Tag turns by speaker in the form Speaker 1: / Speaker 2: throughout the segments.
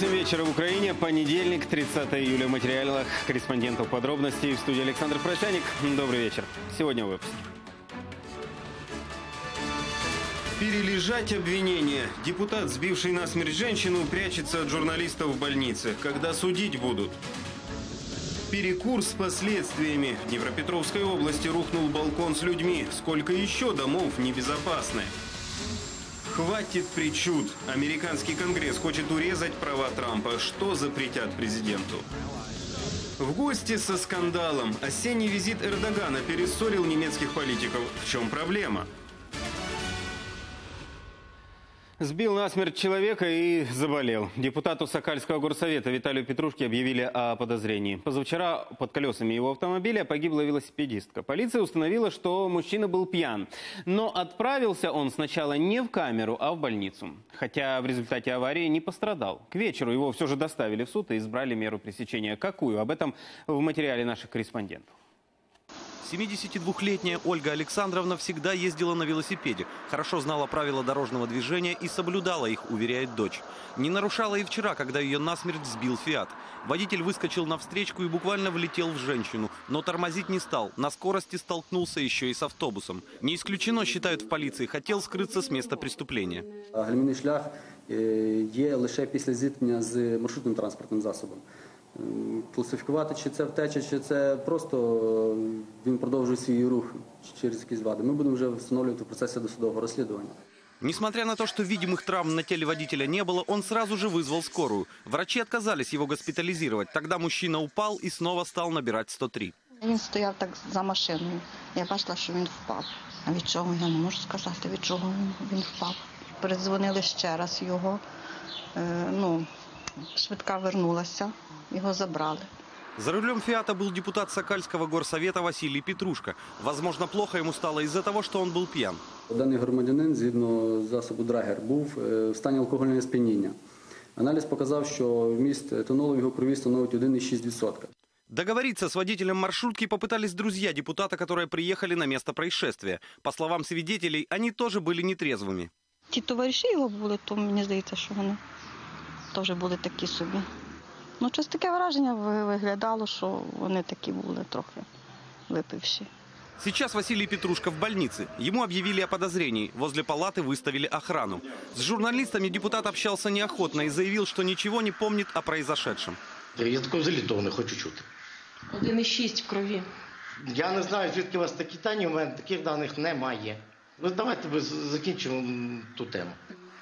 Speaker 1: 8 вечера в Украине, понедельник, 30 июля. В материалах корреспондентов подробностей в студии Александр Просяник. Добрый вечер. Сегодня в выпуске. Перележать обвинения. Депутат, сбивший насмерть женщину, прячется от журналистов в больнице. Когда судить будут? Перекур с последствиями. В Днепропетровской области рухнул балкон с людьми. Сколько еще домов небезопасны? Хватит причуд. Американский конгресс хочет урезать права Трампа. Что запретят президенту? В гости со скандалом. Осенний визит Эрдогана перессорил немецких политиков. В чем проблема? Сбил насмерть человека и заболел. Депутату Сокальского горсовета Виталию Петрушке объявили о подозрении. Позавчера под колесами его автомобиля погибла велосипедистка. Полиция установила, что мужчина был пьян. Но отправился он сначала не в камеру, а в больницу. Хотя в результате аварии не пострадал. К вечеру его все же доставили в суд и избрали меру пресечения. Какую? Об этом в материале наших корреспондентов.
Speaker 2: 72-летняя Ольга Александровна всегда ездила на велосипеде, хорошо знала правила дорожного движения и соблюдала их, уверяет дочь. Не нарушала и вчера, когда ее насмерть сбил «Фиат». Водитель выскочил на встречку и буквально влетел в женщину, но тормозить не стал. На скорости столкнулся еще и с автобусом. Не исключено, считают в полиции, хотел скрыться с места преступления.
Speaker 3: Гальмівний шлях е, є лише після зіткнення з маршрутним транспортним засобом. Ем, Класифікувати, чи це втеча, чи це просто е, він продовжує свій рух через якісь вади. Ми будемо вже встановлювати в процесі досудового розслідування.
Speaker 2: Несмотря на то, что видимых травм на теле водителя не было, он сразу же вызвал скорую. Врачи отказались его госпитализировать. Тогда мужчина упал и снова стал набирать 103.
Speaker 4: Він стояв так за машиною. Я бачила, що він впав. А від чого я не можу сказати, від чого він, він впав. Передзвонили ще раз його. Е, ну, швидка вернулася, його забрали.
Speaker 2: За рулем «Фиата» был депутат Сокальского горсовета Василий Петрушка. Возможно, плохо ему стало из-за того, что он был пьян.
Speaker 3: Даний громадянин, згідно засобу Драгер, був е, в стані алкогольного сп'яніння. Аналіз показав, що вміст етанолу в його крові становить 1,6%.
Speaker 2: Договориться с водителем маршрутки попытались друзья депутата, которые приехали на место происшествия. По словам свидетелей, они тоже были нетрезвыми.
Speaker 4: Ті товариші його були, то мені здається, що вони теж були такі собі. Ну, щось таке враження ви- виглядало, що вони такі були трохи випивші.
Speaker 2: Сейчас Василий Петрушка в больнице. Ему объявили о подозрении. Возле палаты выставили охрану. С журналистами депутат общался неохотно и заявил, что ничего не помнит о произошедшем.
Speaker 5: Я такого взагалі того не хочу чути.
Speaker 6: 1,6 в крові.
Speaker 5: Я не знаю, звідки у вас такі дані, у мене таких даних немає. Ну давайте ми з- закінчимо м, ту тему.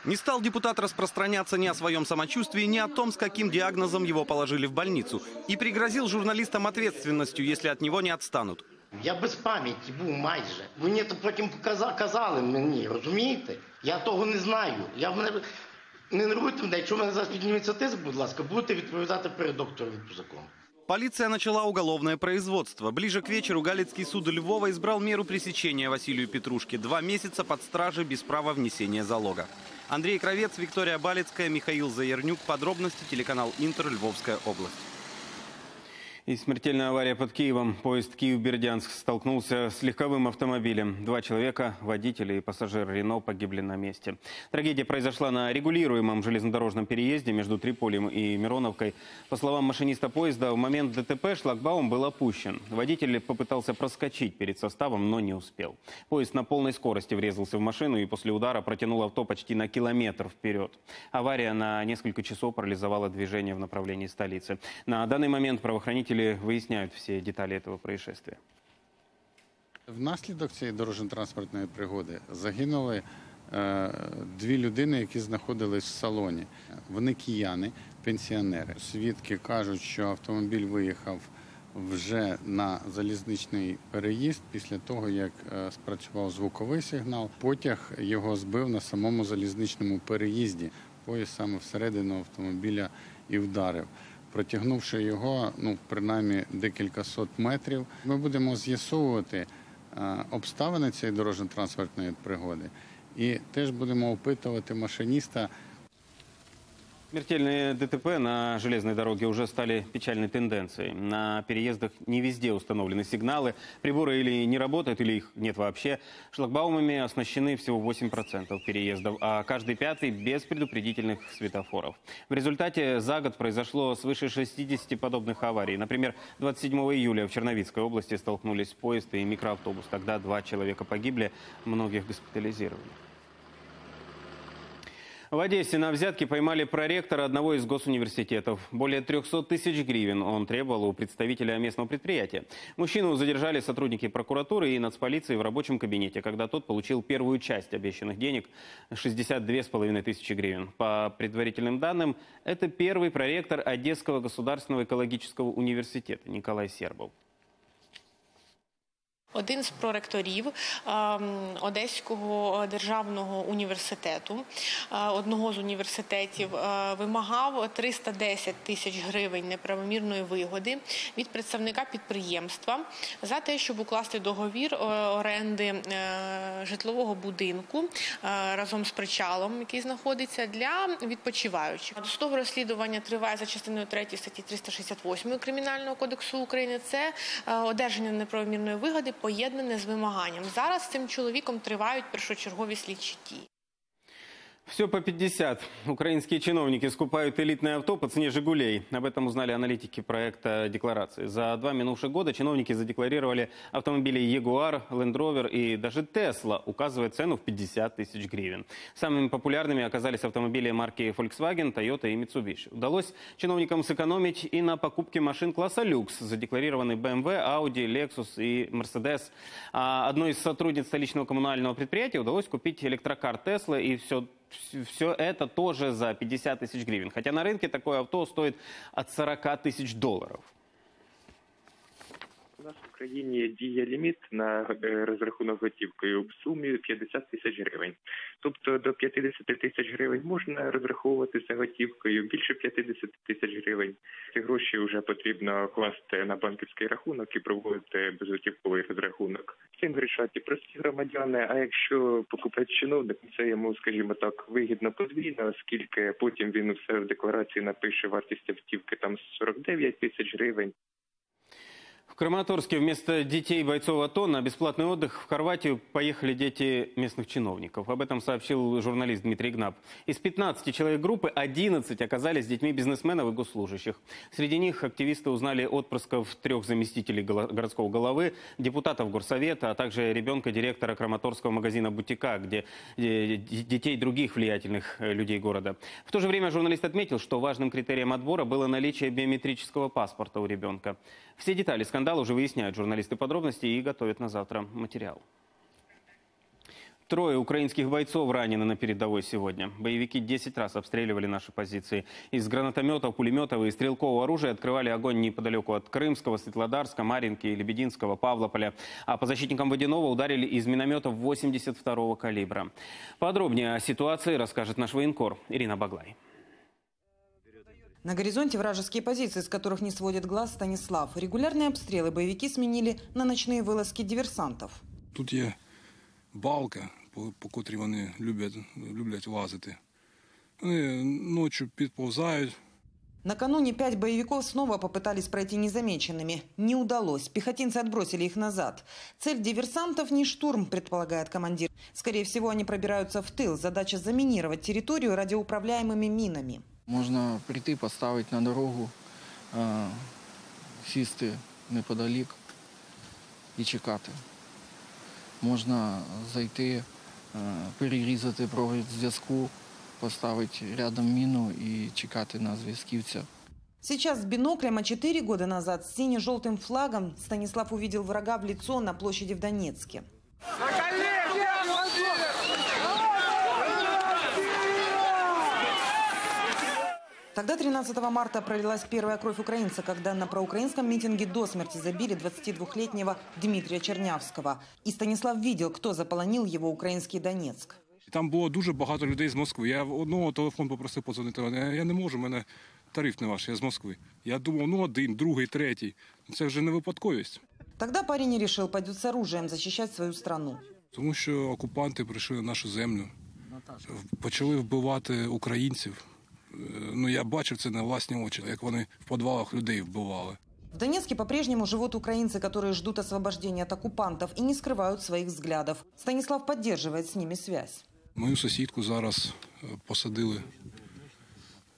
Speaker 2: Не стал депутат распространяться ни о своем самочувствии, ни о том, с каким диагнозом его положили в больницу. И пригрозил журналистам ответственностью, если от него не отстанут.
Speaker 5: Я без пам'яті був майже. Мені то потім показа- казали мені, розумієте? Я того не знаю. Я в мене не нервуйте мене, якщо в мене зараз підніметься тиск, будь ласка, будете відповідати перед доктором по закону.
Speaker 2: Полиция начала уголовное производство. Ближе к вечеру Галицкий суд Львова избрал меру пресечения Василию Петрушке. Два месяца под стражей без права внесения залога. Андрей Кровец, Виктория Балецкая, Михаил Заернюк. Подробности телеканал Интер, Львовская область.
Speaker 1: И смертельная авария под Киевом. Поезд Киев-Бердянск столкнулся с легковым автомобилем. Два человека, водитель и пассажир Рено, погибли на месте. Трагедия произошла на регулируемом железнодорожном переезде между Триполем и Мироновкой. По словам машиниста поезда, в момент ДТП шлагбаум был опущен. Водитель попытался проскочить перед составом, но не успел. Поезд на полной скорости врезался в машину и после удара протянул авто почти на километр вперед. Авария на несколько часов парализовала движение в направлении столицы. На данный момент правоохранители выясняют все детали этого происшествия.
Speaker 7: Внаслідок цієї дорожньо-транспортної пригоди загинули е, дві людини, які знаходились в салоні. Вони кияни, пенсіонери. Свідки кажуть, що автомобіль виїхав вже на залізничний переїзд після того, як е, спрацював звуковий сигнал. Потяг його збив на самому залізничному переїзді. Поїзд саме всередину автомобіля і вдарив. Протягнувши його, ну принаймні декілька сот метрів, ми будемо з'ясовувати е, обставини цієї дорожньо-транспортної пригоди. І теж будемо опитувати машиніста,
Speaker 1: Смертельные ДТП на железной дороге уже стали печальной тенденцией. На переездах не везде установлены сигналы. Приборы или не работают, или их нет вообще. Шлагбаумами оснащены всего 8% переездов, а каждый пятый без предупредительных светофоров. В результате за год произошло свыше 60 подобных аварий. Например, 27 июля в Черновицкой области столкнулись поезд и микроавтобус. Тогда два человека погибли, многих госпитализировали. В Одессе на взятке поймали проректора одного из госуниверситетов. Более 300 тысяч гривен он требовал у представителя местного предприятия. Мужчину задержали сотрудники прокуратуры и нацполиции в рабочем кабинете, когда тот получил первую часть обещанных денег – 62,5 тысячи гривен. По предварительным данным, это первый проректор Одесского государственного экологического университета Николай Сербов.
Speaker 6: Один з проректорів ем, Одеського державного університету, е, одного з університетів, е, вимагав 310 тисяч гривень неправомірної вигоди від представника підприємства за те, щоб укласти договір е, оренди е, житлового будинку е, разом з причалом, який знаходиться для відпочиваючих. Досудове розслідування триває за частиною 3 статті 368 Кримінального кодексу України. Це е, одержання неправомірної вигоди поєднане з вимаганням. Зараз з цим чоловіком тривають першочергові слідчі дії.
Speaker 1: Все по 50. Украинские чиновники скупают элитное авто по цене «Жигулей». Об этом узнали аналитики проекта декларации. За два минувших года чиновники задекларировали автомобили «Ягуар», «Ленд Ровер» и даже «Тесла», указывая цену в 50 тысяч гривен. Самыми популярными оказались автомобили марки Volkswagen, Toyota и Mitsubishi. Удалось чиновникам сэкономить и на покупке машин класса люкс. Задекларированы BMW, Audi, Lexus и Mercedes. А одной из сотрудниц столичного коммунального предприятия удалось купить электрокар Tesla и все все это тоже за 50 тысяч гривен. Хотя на рынке такое авто стоит от 40 тысяч долларов.
Speaker 8: Нас в Україні діє ліміт на е, розрахунок готівкою в сумі 50 тисяч гривень. Тобто до 50 тисяч гривень можна розраховуватися готівкою, більше 50 тисяч гривень. Ці гроші вже потрібно класти на банківський рахунок і проводити безготівковий розрахунок. Цим грішать і прості громадяни. А якщо покупець чиновник, це йому, скажімо так, вигідно подвійно, оскільки потім він все в декларації напише вартість автівки там 49 тисяч гривень.
Speaker 1: Краматорске вместо детей бойцов АТО на бесплатный отдых в Хорватию поехали дети местных чиновников. Об этом сообщил журналист Дмитрий Гнаб. Из 15 человек группы 11 оказались детьми бизнесменов и госслужащих. Среди них активисты узнали отпрысков трех заместителей городского головы, депутатов горсовета, а также ребенка директора краматорского магазина «Бутика», где детей других влиятельных э, людей города. В то же время журналист отметил, что важным критерием отбора было наличие биометрического паспорта у ребенка. Все детали скандала уже выясняют журналисты подробности и готовят на завтра материал. Трое украинских бойцов ранены на передовой сегодня. Боевики 10 раз обстреливали наши позиции. Из гранатометов, пулеметов и стрелкового оружия открывали огонь неподалеку от Крымского, Светлодарска, Маринки, Лебединского, Павлополя. А по защитникам Водяного ударили из минометов 82-го калибра. Подробнее о ситуации расскажет наш военкор Ирина Баглай.
Speaker 9: На горизонте вражеские позиции, с которых не сводит глаз Станислав. Регулярные обстрелы боевики сменили на ночные вылазки диверсантов.
Speaker 10: Тут є балка, по, по котрій вони люблять, люблять лазити. Вони ночі підповзають,
Speaker 9: Накануне пять боевиков снова попытались пройти незамеченными. Не удалось. Пехотинцы отбросили их назад. Цель диверсантов не штурм, предполагает командир. Скорее всего, они пробираются в тыл. Задача заминировать территорию радиоуправляемыми минами.
Speaker 11: Можна прийти, поставити на дорогу, е, сісти неподалік і чекати. Можна зайти, е, перерізати провід зв'язку, поставити рядом міну і чекати на зв'язківця.
Speaker 9: Сейчас с биноклем, а четыре года назад с сине-желтым флагом Станислав увидел врага в лицо на площади в Донецке. Тогда, 13 марта, пролилась первая кровь украинца, когда на проукраинском митинге до смерти забили 22-летнего Дмитрия Чернявского. И Станислав видел, кто заполонил его украинский Донецк.
Speaker 10: І там було дуже багато людей з Москви. Я в одного телефон попросив подзвонити. Я, я не можу, в мене тариф не ваш, я з Москви. Я думав, ну один, другий, третій. Це вже не випадковість.
Speaker 9: Тогда парень и решил, пойдет с оружием защищать свою страну.
Speaker 10: Тому що окупанти прийшли на нашу землю, почали вбивати українців, Е, Ну, я бачив це на власні очі, як вони в підвалах людей вбивали.
Speaker 9: В Донецке по-прежнему живут украинцы, которые ждут освобождения от оккупантов и не скрывают своих взглядов. Станислав поддерживает с ними связь.
Speaker 10: Мою сусідку зараз е, посадили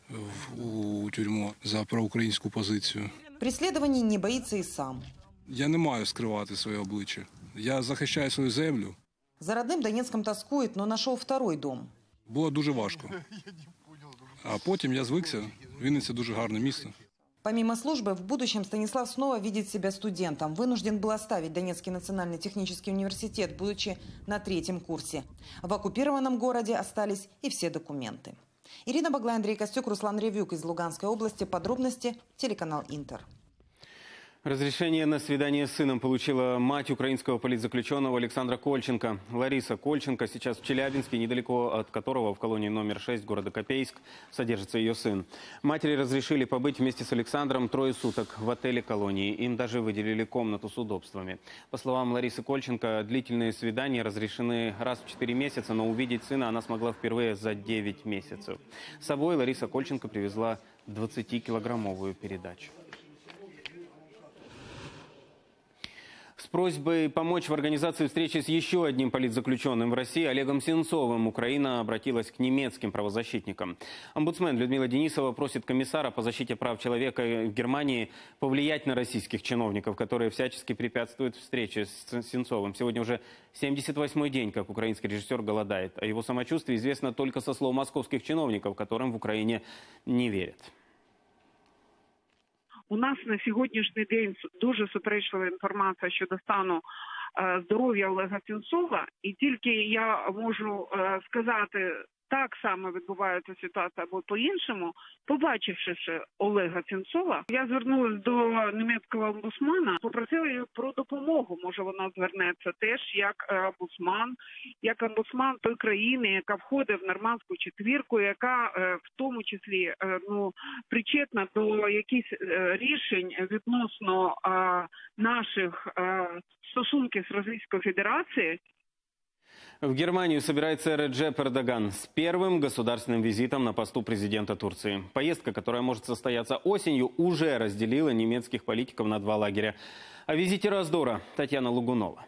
Speaker 10: в- у тюрму за проукраїнську позицію.
Speaker 9: Преследований не боится и сам.
Speaker 10: Я не маю скривати своє обличчя. Я захищаю свою землю.
Speaker 9: За родным Донецком тоскует, но нашел второй дом.
Speaker 10: Було дуже важко. А потім я звикся. Вінниця дуже гарне місто.
Speaker 9: Помимо службы, в будущем Станислав снова видит себя студентом. Вынужден был оставить Донецкий национальный технический университет, будучи на третьем курсе. В оккупированном городе остались и все документы. Ирина Баглай, Андрей Костюк, Руслан Ревюк из Луганской области. Подробности телеканал «Интер».
Speaker 1: Разрешение на свидание с сыном получила мать украинского политзаключенного Александра Кольченко. Лариса Кольченко сейчас в Челябинске, недалеко от которого в колонии номер 6 города Копейск содержится ее сын. Матери разрешили побыть вместе с Александром трое суток в отеле колонии. Им даже выделили комнату с удобствами. По словам Ларисы Кольченко, длительные свидания разрешены раз в 4 месяца, но увидеть сына она смогла впервые за 9 месяцев. С собой Лариса Кольченко привезла 20-килограммовую передачу. С просьбой помочь в организации встречи с еще одним политзаключенным в России Олегом Сенцовым Украина обратилась к немецким правозащитникам. Омбудсмен Людмила Денисова просит комиссара по защите прав человека в Германии повлиять на российских чиновников, которые всячески препятствуют встрече с Сенцовым. Сегодня уже 78-й день, как украинский режиссер голодает. О его самочувствии известно только со слов московских чиновников, которым в Украине не верят.
Speaker 12: У нас на сьогоднішній день дуже суперечлива інформація щодо стану е, здоров'я Олега Сенцова, і тільки я можу е, сказати. Так само відбувається ситуація або по-іншому, побачивши Олега Сенцова, я звернулася до німецького омбусмана, попросила її про допомогу. Може, вона звернеться теж як е, омбусман, як омбусман той країни, яка входить в нормандську четвірку, яка е, в тому числі е, ну причетна до якихось рішень відносно наших стосунків з Російською Федерацією.
Speaker 1: В Германию собирается Реджеп Эрдоган с первым государственным визитом на посту президента Турции. Поездка, которая может состояться осенью, уже разделила немецких политиков на два лагеря. О визите раздора Татьяна Лугунова.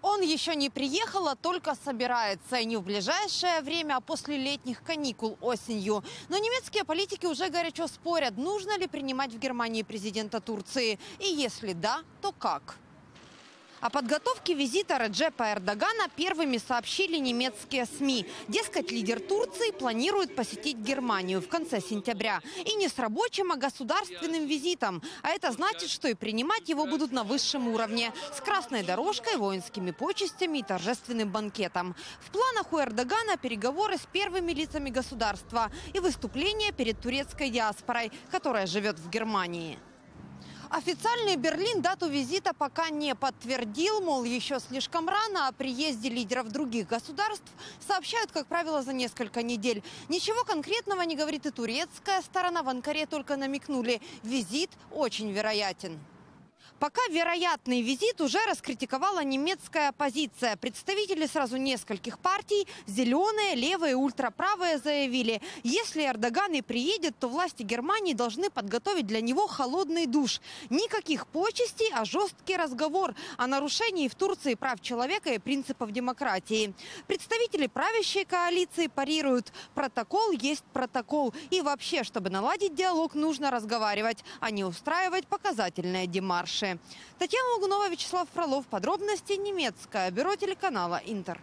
Speaker 13: Он еще не приехал, а только собирается. И не в ближайшее время, а после летних каникул осенью. Но немецкие политики уже горячо спорят, нужно ли принимать в Германии президента Турции. И если да, то как? О подготовке визита Реджепа Эрдогана первыми сообщили немецкие СМИ. Дескать, лидер Турции планирует посетить Германию в конце сентября. И не с рабочим, а государственным визитом. А это значит, что и принимать его будут на высшем уровне. С красной дорожкой, воинскими почестями и торжественным банкетом. В планах у Эрдогана переговоры с первыми лицами государства и выступление перед турецкой диаспорой, которая живет в Германии. Официальный Берлин дату визита пока не подтвердил, мол, еще слишком рано. О приезде лидеров других государств сообщают, как правило, за несколько недель. Ничего конкретного не говорит и турецкая сторона. В Анкаре только намекнули, визит очень вероятен. Пока вероятный визит уже раскритиковала немецкая оппозиция. Представители сразу нескольких партий, зеленые, левые, ультраправые, заявили, если Эрдоган и приедет, то власти Германии должны подготовить для него холодный душ. Никаких почестей, а жесткий разговор о нарушении в Турции прав человека и принципов демократии. Представители правящей коалиции парируют. Протокол есть протокол. И вообще, чтобы наладить диалог, нужно разговаривать, а не устраивать показательные демарши. Татьяна Лугунова, Вячеслав Фролов. Подробности немецкое. Бюро телеканала «Интер».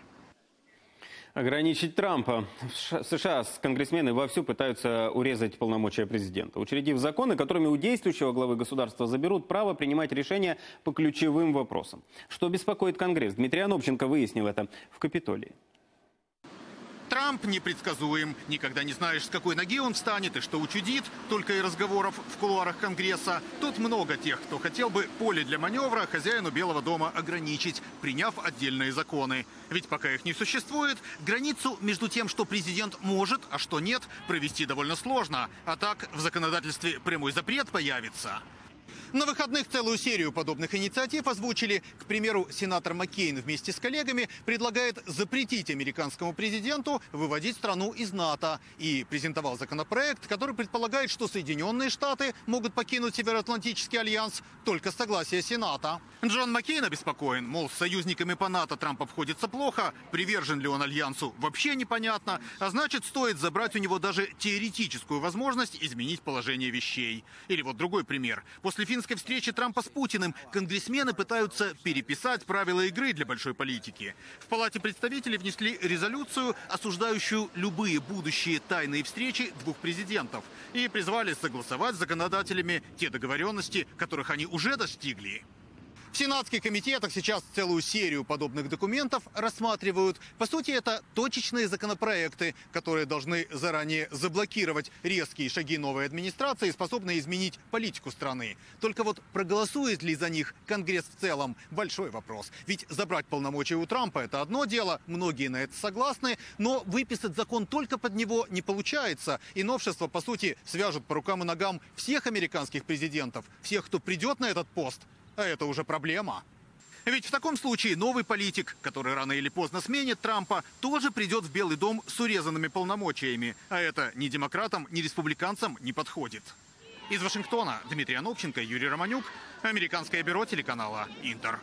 Speaker 1: Ограничить Трампа. В США конгрессмены вовсю пытаются урезать полномочия президента, учредив законы, которыми у действующего главы государства заберут право принимать решения по ключевым вопросам. Что беспокоит Конгресс? Дмитрий Анопченко выяснил это в Капитолии.
Speaker 14: Трамп непредсказуем. Никогда не знаешь, с какой ноги он встанет и что учудит. Только и разговоров в кулуарах Конгресса. Тут много тех, кто хотел бы поле для маневра хозяину Белого дома ограничить, приняв отдельные законы. Ведь пока их не существует, границу между тем, что президент может, а что нет, провести довольно сложно. А так в законодательстве прямой запрет появится. На выходных целую серию подобных инициатив озвучили. К примеру, сенатор Маккейн вместе с коллегами предлагает запретить американскому президенту выводить страну из НАТО. И презентовал законопроект, который предполагает, что Соединенные Штаты могут покинуть Североатлантический альянс только с согласия Сената. Джон Маккейн обеспокоен, мол, с союзниками по НАТО Трамп обходится плохо, привержен ли он альянсу вообще непонятно, а значит стоит забрать у него даже теоретическую возможность изменить положение вещей. Или вот другой пример. После финской встречи Трампа с Путиным конгрессмены пытаются переписать правила игры для большой политики. В Палате представителей внесли резолюцию, осуждающую любые будущие тайные встречи двух президентов и призвали согласовать с законодателями те договоренности, которых они уже достигли. В сенатских комитетах сейчас целую серию подобных документов рассматривают. По сути, это точечные законопроекты, которые должны заранее заблокировать резкие шаги новой администрации, способные изменить политику страны. Только вот проголосует ли за них Конгресс в целом – большой вопрос. Ведь забрать полномочия у Трампа – это одно дело, многие на это согласны, но выписать закон только под него не получается. И новшество, по сути, свяжут по рукам и ногам всех американских президентов, всех, кто придет на этот пост – а это уже проблема. Ведь в таком случае новый политик, который рано или поздно сменит Трампа, тоже придет в Белый дом с урезанными полномочиями. А это ни демократам, ни республиканцам не подходит. Из Вашингтона Дмитрий Анопченко, Юрий Романюк, Американское бюро телеканала «Интер».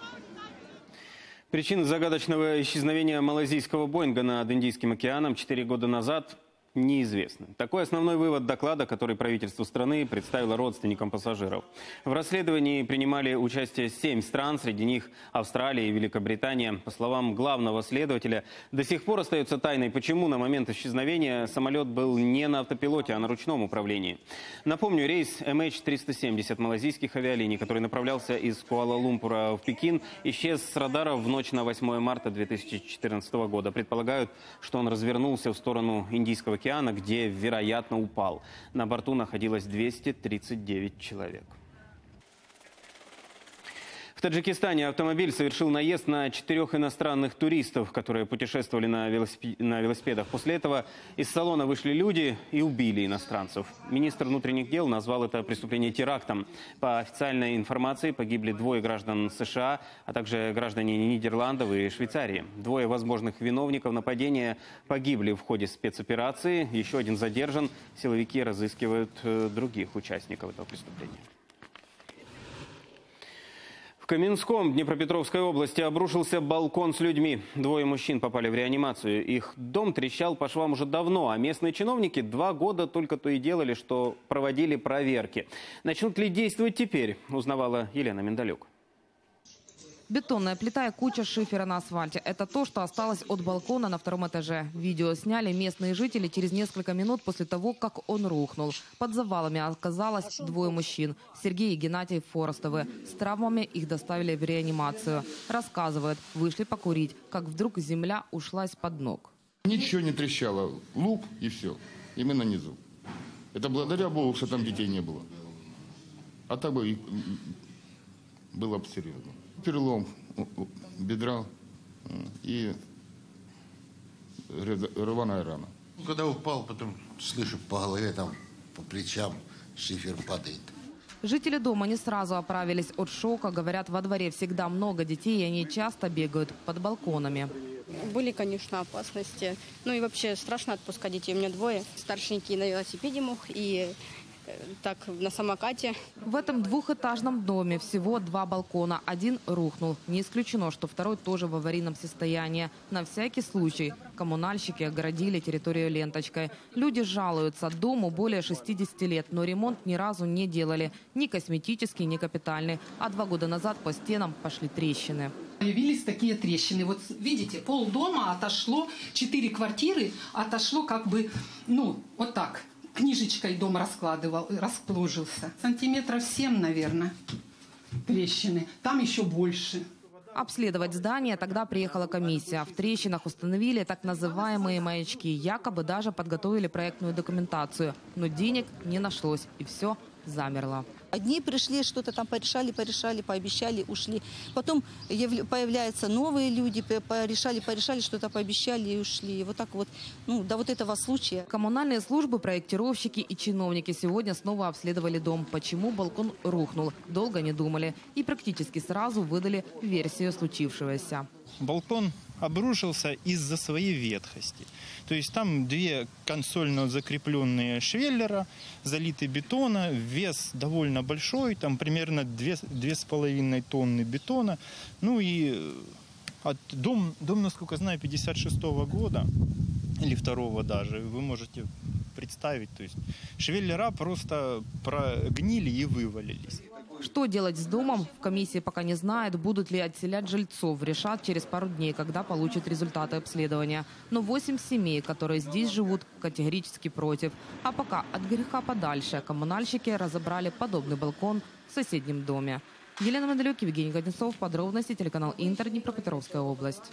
Speaker 1: Причины загадочного исчезновения малайзийского Боинга над Индийским океаном 4 года назад неизвестны. Такой основной вывод доклада, который правительство страны представило родственникам пассажиров. В расследовании принимали участие семь стран, среди них Австралия и Великобритания. По словам главного следователя, до сих пор остается тайной, почему на момент исчезновения самолет был не на автопилоте, а на ручном управлении. Напомню, рейс MH370 малазийских авиалиний, который направлялся из Куала-Лумпура в Пекин, исчез с радара в ночь на 8 марта 2014 года. Предполагают, что он развернулся в сторону Индийского океана, где, вероятно, упал. На борту находилось 239 человек. В Таджикистане автомобиль совершил наезд на четырех иностранных туристов, которые путешествовали на, велосипедах. После этого из салона вышли люди и убили иностранцев. Министр внутренних дел назвал это преступление терактом. По официальной информации погибли двое граждан США, а также граждане Нидерландов и Швейцарии. Двое возможных виновников нападения погибли в ходе спецоперации. Еще один задержан. Силовики разыскивают э, других участников этого преступления. В Каменском Днепропетровской области обрушился балкон с людьми. Двое мужчин попали в реанимацию. Их дом трещал по швам уже давно, а местные чиновники два года только то и делали, что проводили проверки. Начнут ли действовать теперь, узнавала Елена Миндалюк.
Speaker 15: Бетонная плита и куча шифера на асфальте. Это то, что осталось от балкона на втором этаже. Видео сняли местные жители через несколько минут после того, как он рухнул. Под завалами оказалось двое мужчин. Сергей и Геннадий Форостовы. С травмами их доставили в реанимацию. Рассказывают, вышли покурить, как вдруг земля ушла из-под ног.
Speaker 16: Ничего не трещало. Луп и все. И мы на низу. Это благодаря Богу, что там детей не было. А так бы было бы серьезно перелом бедра и рваная рана.
Speaker 17: Когда упал, потом слышу по голове, там, по плечам шифер падает.
Speaker 15: Жители дома не сразу оправились от шока. Говорят, во дворе всегда много детей, и они часто бегают под балконами.
Speaker 18: Были, конечно, опасности. Ну и вообще страшно отпускать детей. У меня двое. Старшенький на велосипеде мог, и так на самокате.
Speaker 15: В этом двухэтажном доме всего два балкона. Один рухнул. Не исключено, что второй тоже в аварийном состоянии. На всякий случай коммунальщики огородили территорию ленточкой. Люди жалуются. Дому более 60 лет, но ремонт ни разу не делали. Ни косметический, ни капитальный. А два года назад по стенам пошли трещины.
Speaker 19: Появились такие трещины. Вот видите, пол дома отошло, четыре квартиры отошло как бы, ну, вот так книжечкой дом раскладывал, расположился. Сантиметров 7, наверное, трещины. Там еще больше.
Speaker 15: Обследовать здание тогда приехала комиссия. В трещинах установили так называемые маячки. Якобы даже подготовили проектную документацию. Но денег не нашлось. И все замерло.
Speaker 20: Одни пришли, что-то там порешали, порешали, пообещали, ушли. Потом явля- появляются новые люди, порешали, порешали, что-то пообещали и ушли. И вот так вот, ну, до вот этого случая.
Speaker 15: Коммунальные службы, проектировщики и чиновники сегодня снова обследовали дом. Почему балкон рухнул? Долго не думали. И практически сразу выдали версию случившегося.
Speaker 21: Балкон обрушился из-за своей ветхости. То есть там две консольно закрепленные швеллера, залиты бетона, вес довольно большой, там примерно две, две с половиной тонны бетона. Ну и э, от дом, дом, насколько знаю, 56 года или второго даже, вы можете представить. То есть швеллера просто прогнили и вывалились.
Speaker 15: Что делать с домом, в комиссии пока не знают. Будут ли отселять жильцов, решат через пару дней, когда получат результаты обследования. Но 8 семей, которые здесь живут, категорически против. А пока от греха подальше коммунальщики разобрали подобный балкон в соседнем доме. Елена Медалюк, Евгений Годнецов. Подробности телеканал Интер, Днепропетровская область.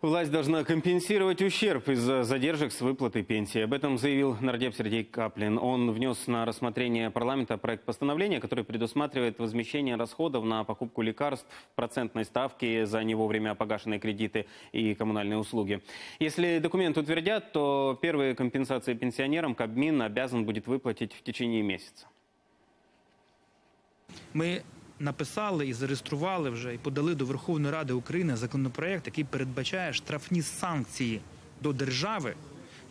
Speaker 1: Власть должна компенсировать ущерб из-за задержек с выплатой пенсии. Об этом заявил нардеп Сергей Каплин. Он внес на рассмотрение парламента проект постановления, который предусматривает возмещение расходов на покупку лекарств, процентной ставки за не вовремя погашенные кредиты и коммунальные услуги. Если документ утвердят, то первые компенсации пенсионерам Кабмин обязан будет выплатить в течение месяца.
Speaker 22: Ми написали і зареєстрували вже і подали до Верховної Ради України законопроект, який передбачає штрафні санкції до держави,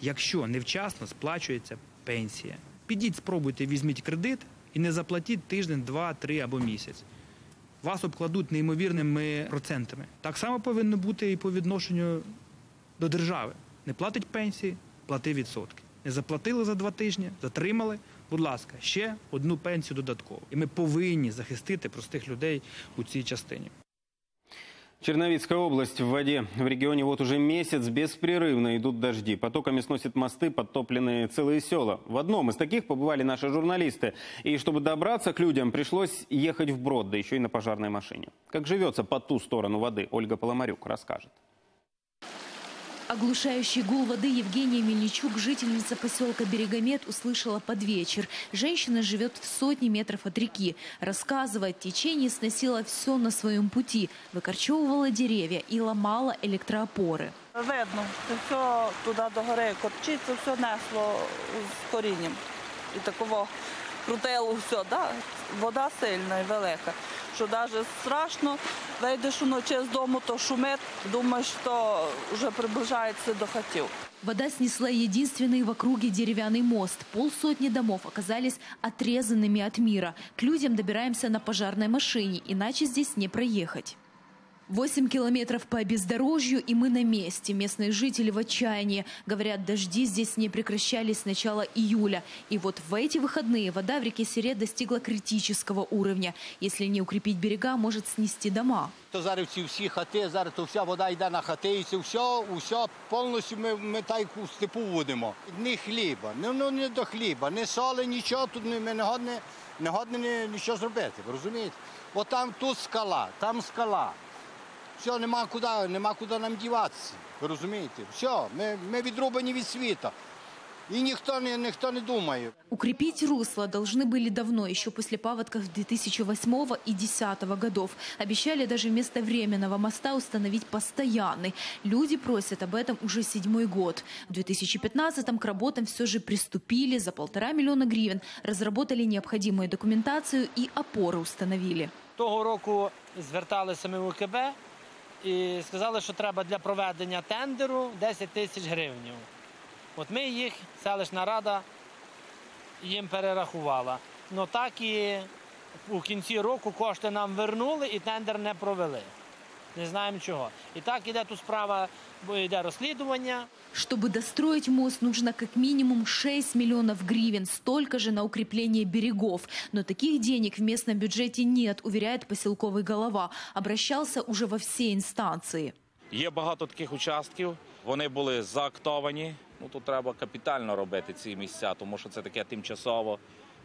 Speaker 22: якщо невчасно сплачується пенсія. Підіть, спробуйте, візьміть кредит і не заплатіть тиждень, два, три або місяць. Вас обкладуть неймовірними процентами. Так само повинно бути і по відношенню до держави. Не платить пенсії, плати відсотки. Не заплатили за два тижні, затримали. Будь ласка, ще одну пенсію додатково. І ми повинні захистити простих людей у цій частині.
Speaker 1: Черновицкая область в воде. В регионе вот уже месяц беспрерывно идут дожди. Потоками сносят мосты, подтопленные целые села. В одном из таких побывали наши журналисты. И чтобы добраться к людям, пришлось ехать вброд, да еще и на пожарной машине. Как живется по ту сторону воды, Ольга Поломарюк расскажет.
Speaker 23: Оглушающий гул воды Евгения Мельничук, жительница поселка Берегомет, услышала под вечер. Женщина живет в сотне метров от реки. Рассказывает, течение сносило все на своем пути, выкорчевывало деревья и ломало электроопоры.
Speaker 24: Видно, це все туди до гори корчить, це все несло з корінням. І такого крутило все, да? вода сильна і велика. Що навіть страшно, вийдеш уночі з дому, то шумить, думаєш, що вже приближається до хатів.
Speaker 23: Вода снесла единственный в округе деревянный мост. Полсотни домов оказались отрезанными от мира. К людям добираемся на пожарной машине, иначе здесь не проехать. Восемь километров по бездорожью, и мы на месте. Местные жители в отчаянии. Говорят, дожди здесь не прекращались с начала июля. И вот в эти выходные вода в реке Сире достигла критического уровня. Если не укрепить берега, может снести дома.
Speaker 25: То зараз ці всі хати, зараз то вся вода йде на хати, і це все, все повністю ми, ми так у степу водимо. Ні хліба, ну, ну не до хліба, ні соли, нічого, тут ми не годні, не годні ні- нічого зробити, ви розумієте? Бо там тут скала, там скала. Все, нема куди, нема куди нам діватися, ви розумієте? Все, ми, ми відрубані від світу. І ніхто не, ніхто не думає.
Speaker 23: Укрепить русло должны были давно, еще после паводков 2008 и 2010 годов. Обещали даже вместо временного моста установить постоянный. Люди просят об этом уже седьмой год. В 2015-м к работам все же приступили. За полтора миллиона гривен разработали необходимую документацию и опоры установили.
Speaker 26: Того року зверталися ми в УКБ і сказали, що треба для проведення тендеру 10 тисяч гривень. От ми їх, селищна рада, їм перерахувала. Ну так і у кінці року кошти нам вернули і тендер не провели. Не знаємо чого. І так іде тут справа, бо йде розслідування.
Speaker 23: Чтобы достроить мост, нужно как минимум 6 миллионов гривен, столько же на укрепление берегов. Но таких денег в местном бюджете нет, уверяет поселковый голова. Обращался уже во все инстанции.
Speaker 27: Є багато таких участків, вони були заактовані. Ну тут треба капітально робити ці місця, тому що це таке тимчасово.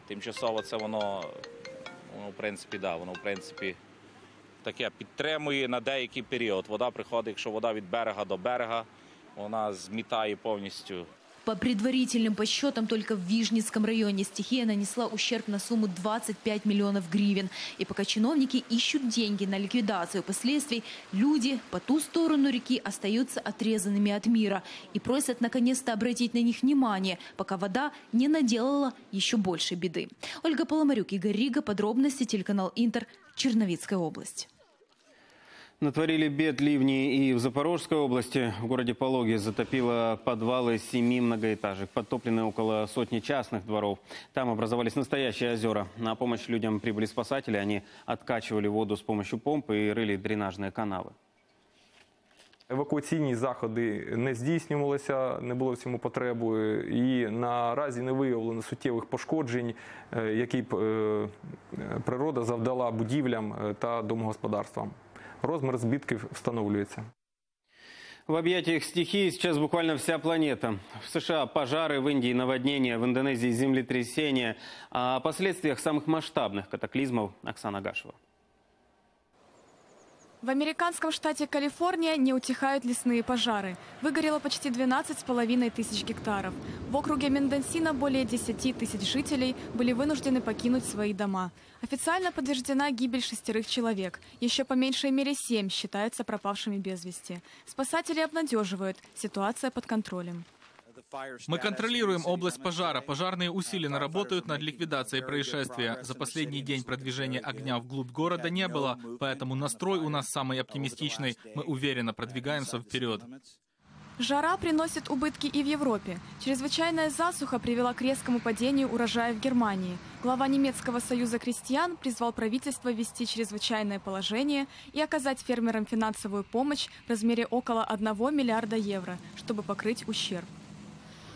Speaker 27: Тимчасово це воно, воно в принципі, да, воно в принципі таке підтримує на деякий період. Вода приходить, якщо вода від берега до берега, вона змітає повністю
Speaker 23: По предварительным подсчетам, только в Вижницком районе стихия нанесла ущерб на сумму 25 миллионов гривен. И пока чиновники ищут деньги на ликвидацию последствий, люди по ту сторону реки остаются отрезанными от мира и просят наконец-то обратить на них внимание, пока вода не наделала еще больше беды. Ольга Поломарюк, Игорь Рига, подробности, телеканал Интер, Черновицкая область.
Speaker 1: Натворили бед ливни и в Запорожской области. В городе Пологе затопило подвалы семи многоэтажек. Подтоплены около сотни частных дворов. Там образовались настоящие озера. На помощь людям прибыли спасатели. Они откачивали воду с помощью помпы и рыли дренажные канавы.
Speaker 28: Евакуаційні заходи не здійснювалися, не було в цьому потреби, і наразі не виявлено суттєвих пошкоджень, е, які б е, природа завдала будівлям е, та домогосподарствам. Розмір збитків встановлюється.
Speaker 1: В объятиях стихии сейчас буквально вся планета. В США пожары, в Индии наводнения, в Индонезии землетрясения. О последствиях самых масштабных катаклизмов Оксана Гашева.
Speaker 29: В американском штате Калифорния не утихают лесные пожары. Выгорело почти 12,5 тысяч гектаров. В округе Мендансина более 10 тысяч жителей были вынуждены покинуть свои дома. Официально подтверждена гибель шестерых человек. Еще по меньшей мере семь считаются пропавшими без вести. Спасатели обнадеживают, ситуация под контролем.
Speaker 30: Мы контролируем область пожара. Пожарные усиленно работают над ликвидацией происшествия. За последний день продвижения огня вглубь города не было, поэтому настрой у нас самый оптимистичный. Мы уверенно продвигаемся вперед.
Speaker 29: Жара приносит убытки и в Европе. Чрезвычайная засуха привела к резкому падению урожая в Германии. Глава немецкого союза крестьян призвал правительство ввести чрезвычайное положение и оказать фермерам финансовую помощь в размере около 1 миллиарда евро, чтобы покрыть ущерб.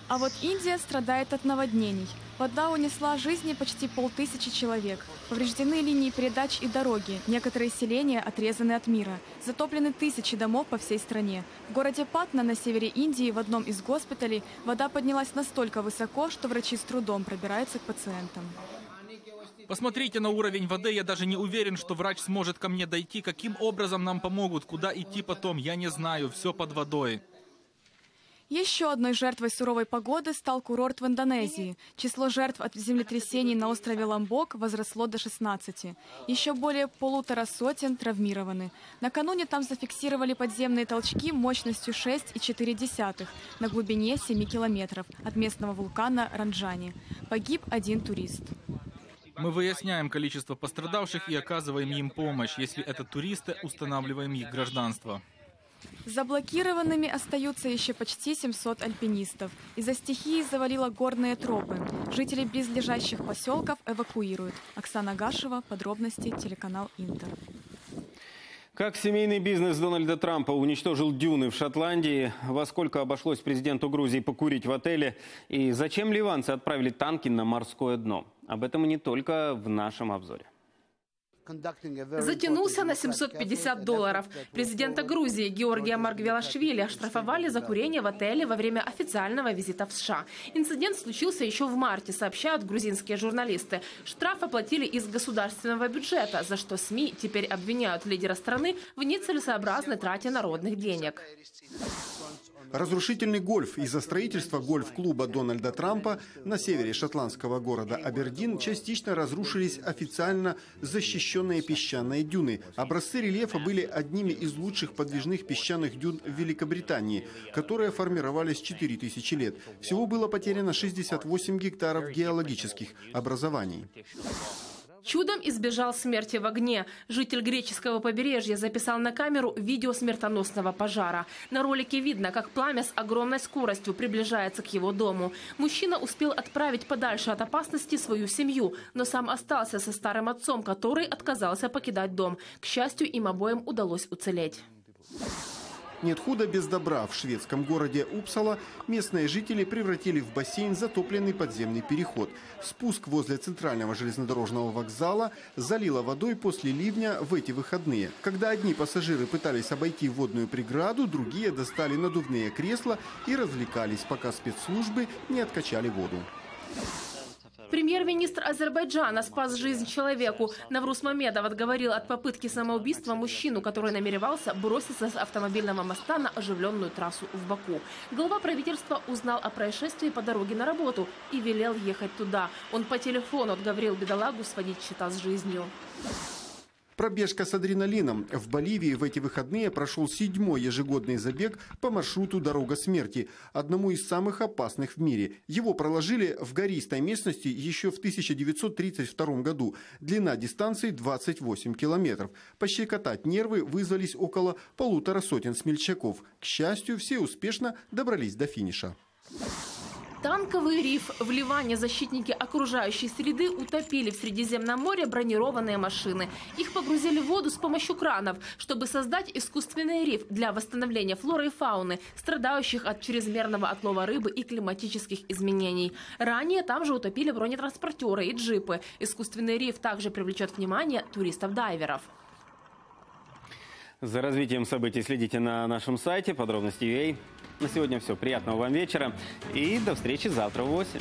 Speaker 29: А вот Индия страдает от наводнений. Вода унесла жизни почти полтысячи человек. Повреждены линии передач и дороги. Некоторые селения отрезаны от мира. Затоплены тысячи домов по всей стране. В городе Патна на севере Индии в одном из госпиталей вода поднялась настолько высоко, что врачи с трудом пробираются к пациентам.
Speaker 30: Посмотрите на уровень воды, я даже не уверен, что врач сможет ко мне дойти. Каким образом нам помогут, куда идти потом, я не знаю, все под водой.
Speaker 29: Еще одной жертвой суровой погоды стал курорт в Индонезии. Число жертв от землетрясений на острове Ламбок возросло до 16. Еще более полутора сотен травмированы. Накануне там зафиксировали подземные толчки мощностью 6,4 на глубине 7 километров от местного вулкана Ранджани. Погиб один турист.
Speaker 30: Мы выясняем количество пострадавших и оказываем им помощь. Если это туристы, устанавливаем их гражданство.
Speaker 29: Заблокированными остаются еще почти 700 альпинистов. Из-за стихии завалило горные тропы. Жители близлежащих поселков эвакуируют. Оксана Гашева, подробности, телеканал Интер.
Speaker 1: Как семейный бизнес Дональда Трампа уничтожил дюны в Шотландии, во сколько обошлось президенту Грузии покурить в отеле и зачем ливанцы отправили танки на морское дно? Об этом и не только в нашем обзоре.
Speaker 31: Затянулся на 750 долларов. Президента Грузии Георгия Маргвелашвили оштрафовали за курение в отеле во время официального визита в США. Инцидент случился еще в марте, сообщают грузинские журналисты. Штраф оплатили из государственного бюджета, за что СМИ теперь обвиняют лидера страны в нецелесообразной трате народных денег.
Speaker 32: Разрушительный гольф из-за строительства гольф-клуба Дональда Трампа на севере шотландского города Абердин частично разрушились официально защищенные песчаные дюны. Образцы рельефа были одними из лучших подвижных песчаных дюн в Великобритании, которые формировались 4000 лет. Всего было потеряно 68 гектаров геологических образований.
Speaker 31: Чудом избежал смерти в огне. Житель греческого побережья записал на камеру видео смертоносного пожара. На ролике видно, как пламя с огромной скоростью приближается к его дому. Мужчина успел отправить подальше от опасности свою семью, но сам остался со старым отцом, который отказался покидать дом. К счастью, им обоим удалось уцелеть.
Speaker 32: Нет худа без добра. В шведском городе Упсала местные жители превратили в бассейн затопленный подземный переход. Спуск возле центрального железнодорожного вокзала залило водой после ливня в эти выходные. Когда одни пассажиры пытались обойти водную преграду, другие достали надувные кресла и развлекались, пока спецслужбы не откачали воду.
Speaker 31: Премьер-министр Азербайджана спас жизнь человеку. Наврус Мамедов отговорил от попытки самоубийства мужчину, который намеревался броситься с автомобильного моста на оживленную трассу в Баку. Глава правительства узнал о происшествии по дороге на работу и велел ехать туда. Он по телефону отговорил бедолагу сводить счета с жизнью.
Speaker 32: Пробежка с адреналином. В Боливии в эти выходные прошел седьмой ежегодный забег по маршруту «Дорога смерти», одному из самых опасных в мире. Его проложили в гористой местности еще в 1932 году. Длина дистанции 28 километров. Пощекотать нервы вызвались около полутора сотен смельчаков. К счастью, все успешно добрались до финиша.
Speaker 31: Танковый риф. В Ливане защитники окружающей среды утопили в Средиземном море бронированные машины. Их погрузили в воду с помощью кранов, чтобы создать искусственный риф для восстановления флоры и фауны, страдающих от чрезмерного отлова рыбы и климатических изменений. Ранее там же утопили бронетранспортеры и джипы. Искусственный риф также привлечет внимание туристов-дайверов.
Speaker 1: За развитием событий следите на нашем сайте подробности UA. На сегодня все. Приятного вам вечера и до встречи завтра в 8.